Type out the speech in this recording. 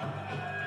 Thank you.